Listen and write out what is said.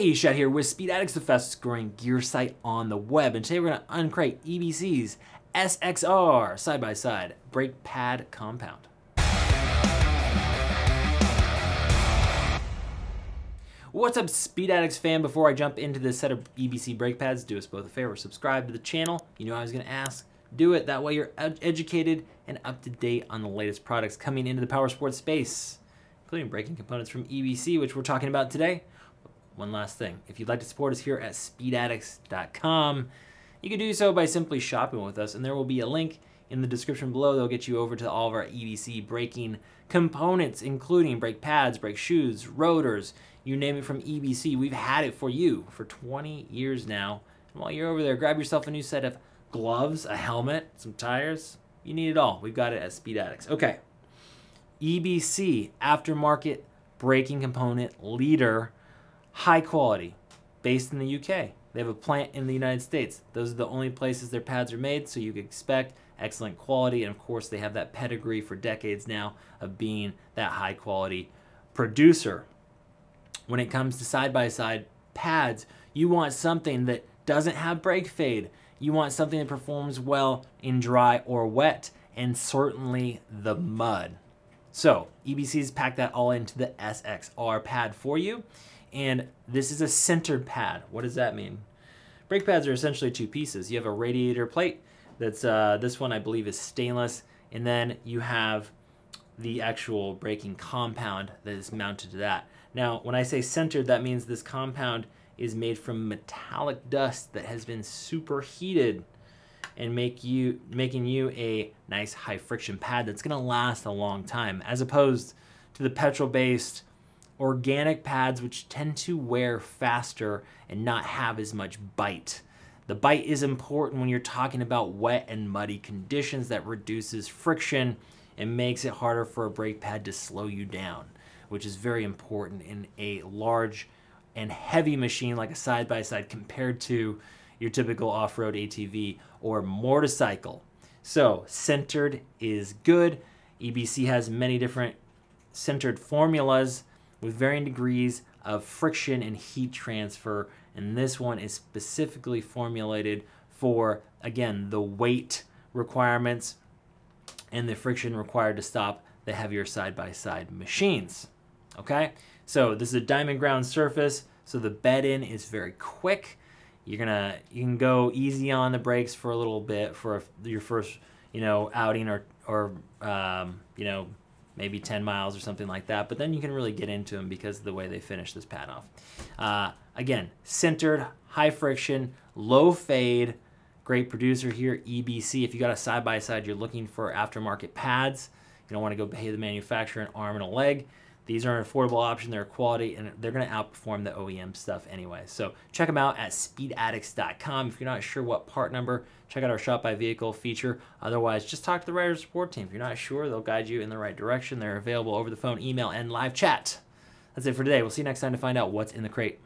Hey, Shad here with Speed Addicts, the fastest growing gear site on the web. And today we're going to uncrate EBC's SXR side by side brake pad compound. What's up, Speed Addicts fan? Before I jump into this set of EBC brake pads, do us both a favor subscribe to the channel. You know I was going to ask. Do it. That way you're ed educated and up to date on the latest products coming into the power sports space, including braking components from EBC, which we're talking about today. One last thing. If you'd like to support us here at speedaddicts.com, you can do so by simply shopping with us, and there will be a link in the description below that'll get you over to all of our EBC braking components, including brake pads, brake shoes, rotors, you name it from EBC. We've had it for you for 20 years now. And while you're over there, grab yourself a new set of gloves, a helmet, some tires. You need it all. We've got it at Speed Addicts. Okay. EBC, aftermarket braking component leader, high quality, based in the UK. They have a plant in the United States. Those are the only places their pads are made, so you can expect excellent quality. And of course, they have that pedigree for decades now of being that high quality producer. When it comes to side by side pads, you want something that doesn't have brake fade. You want something that performs well in dry or wet, and certainly the mud. So, EBC's packed that all into the SXR pad for you. And this is a sintered pad. What does that mean? Brake pads are essentially two pieces. You have a radiator plate that's, uh, this one I believe is stainless, and then you have the actual braking compound that is mounted to that. Now, when I say sintered, that means this compound is made from metallic dust that has been superheated and make you making you a nice high friction pad that's going to last a long time as opposed to the petrol based organic pads which tend to wear faster and not have as much bite. The bite is important when you're talking about wet and muddy conditions that reduces friction and makes it harder for a brake pad to slow you down, which is very important in a large and heavy machine like a side-by-side -side compared to your typical off-road ATV or motorcycle. So sintered is good. EBC has many different sintered formulas with varying degrees of friction and heat transfer. And this one is specifically formulated for, again, the weight requirements and the friction required to stop the heavier side-by-side -side machines. Okay, so this is a diamond ground surface, so the bed in is very quick. You're gonna you can go easy on the brakes for a little bit for your first you know outing or or um, you know maybe 10 miles or something like that. But then you can really get into them because of the way they finish this pad off. Uh, again, sintered, high friction, low fade, great producer here, EBC. If you got a side-by-side, -side, you're looking for aftermarket pads. You don't want to go pay the manufacturer an arm and a leg. These are an affordable option, they're quality, and they're going to outperform the OEM stuff anyway. So check them out at speedaddicts.com. If you're not sure what part number, check out our Shop by Vehicle feature. Otherwise, just talk to the rider support team. If you're not sure, they'll guide you in the right direction. They're available over the phone, email, and live chat. That's it for today. We'll see you next time to find out what's in the crate.